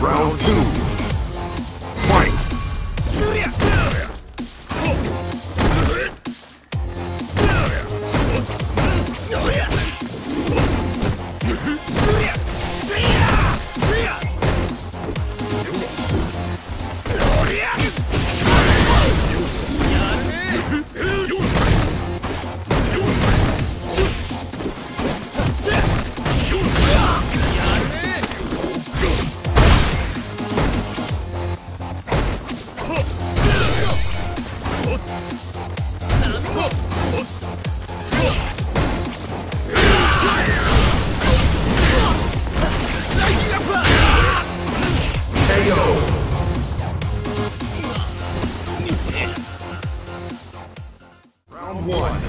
Round two. One.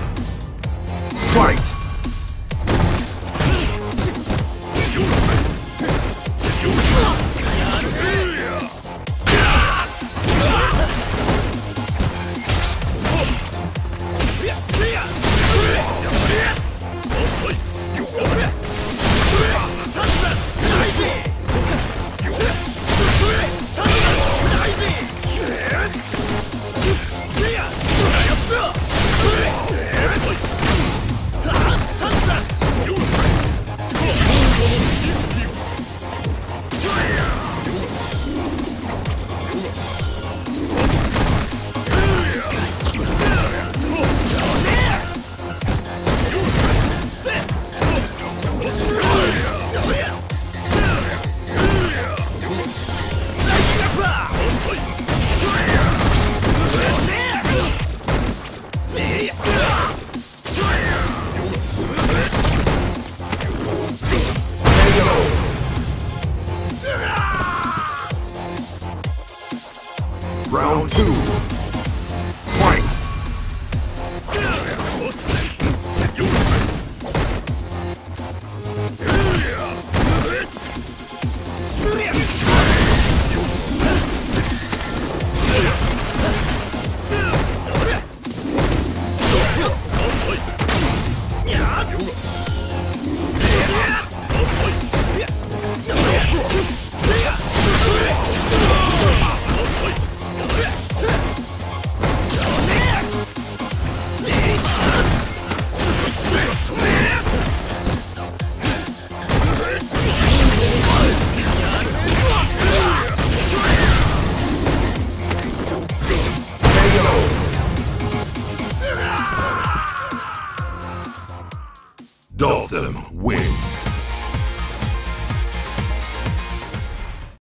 Round two. Dalsum wins.